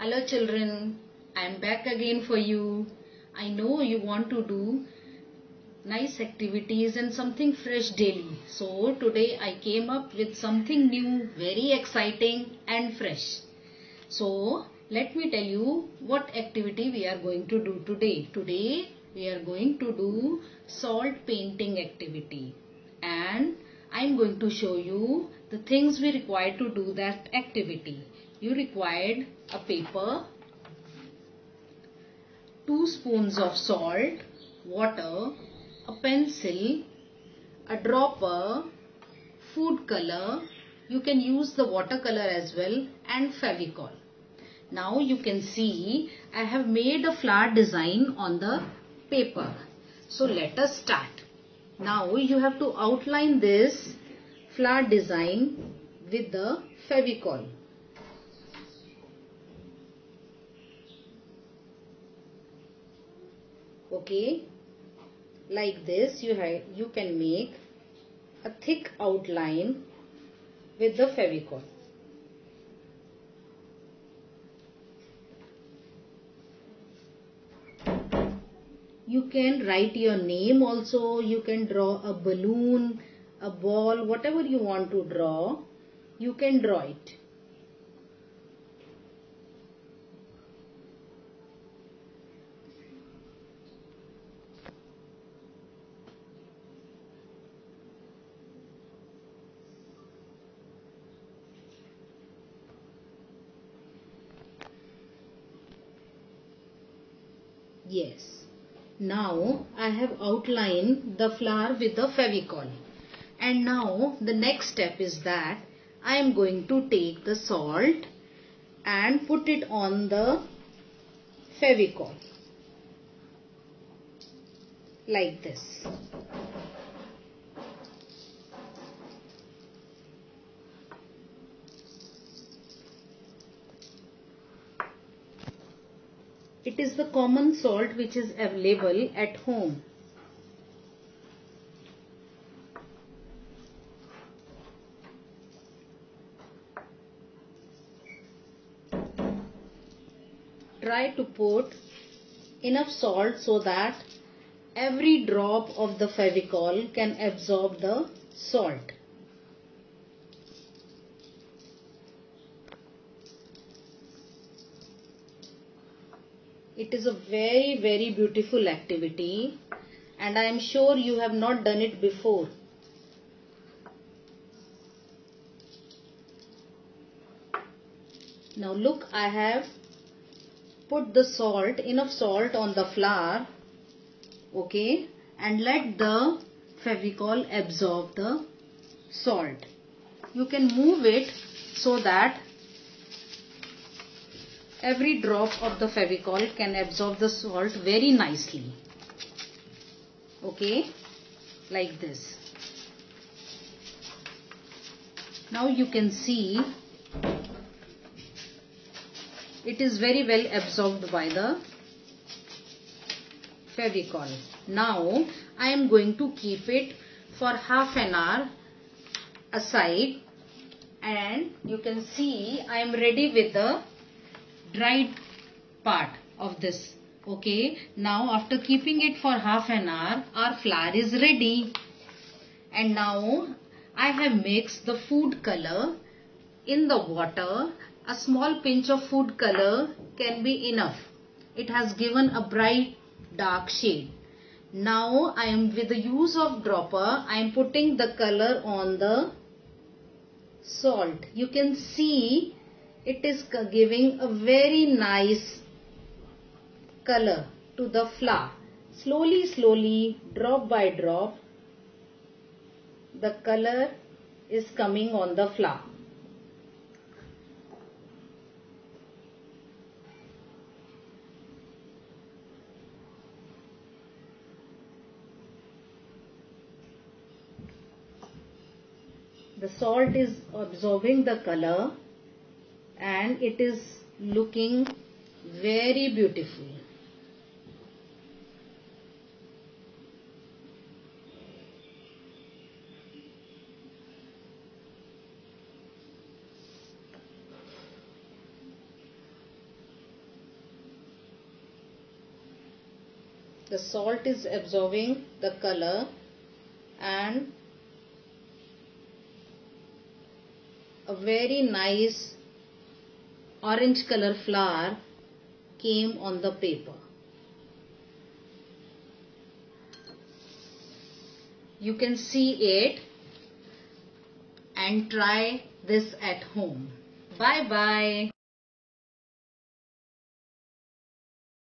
Hello children, I am back again for you. I know you want to do nice activities and something fresh daily. So today I came up with something new, very exciting and fresh. So let me tell you what activity we are going to do today. Today we are going to do salt painting activity and I am going to show you the things we require to do that activity. You required a paper, 2 spoons of salt, water, a pencil, a dropper, food color, you can use the watercolor as well and Fevicol. Now you can see I have made a flower design on the paper. So let us start. Now you have to outline this flower design with the Fevicol. Okay like this you have you can make a thick outline with the Fevicol. You can write your name also, you can draw a balloon, a ball, whatever you want to draw, you can draw it. Yes. Now I have outlined the flower with the Fevicol. And now the next step is that I am going to take the salt and put it on the Fevicol. Like this. It is the common salt which is available at home. Try to put enough salt so that every drop of the Fevicol can absorb the salt. It is a very very beautiful activity and I am sure you have not done it before. Now look I have put the salt enough salt on the flower okay and let the Fevicol absorb the salt. You can move it so that every drop of the Fevicol can absorb the salt very nicely. Okay, like this. Now you can see it is very well absorbed by the Fevicol. Now I am going to keep it for half an hour aside and you can see I am ready with the dried part of this okay? Now after keeping it for half an hour our flower is ready. And now I have mixed the food color in the water. A small pinch of food color can be enough. It has given a bright dark shade. Now I am with the use of dropper I am putting the color on the salt. You can see it is giving a very nice color to the flower. Slowly, slowly, drop by drop, the color is coming on the flower. The salt is absorbing the color and it is looking very beautiful. The salt is absorbing the color and a very nice orange color flower came on the paper. You can see it and try this at home. Bye bye.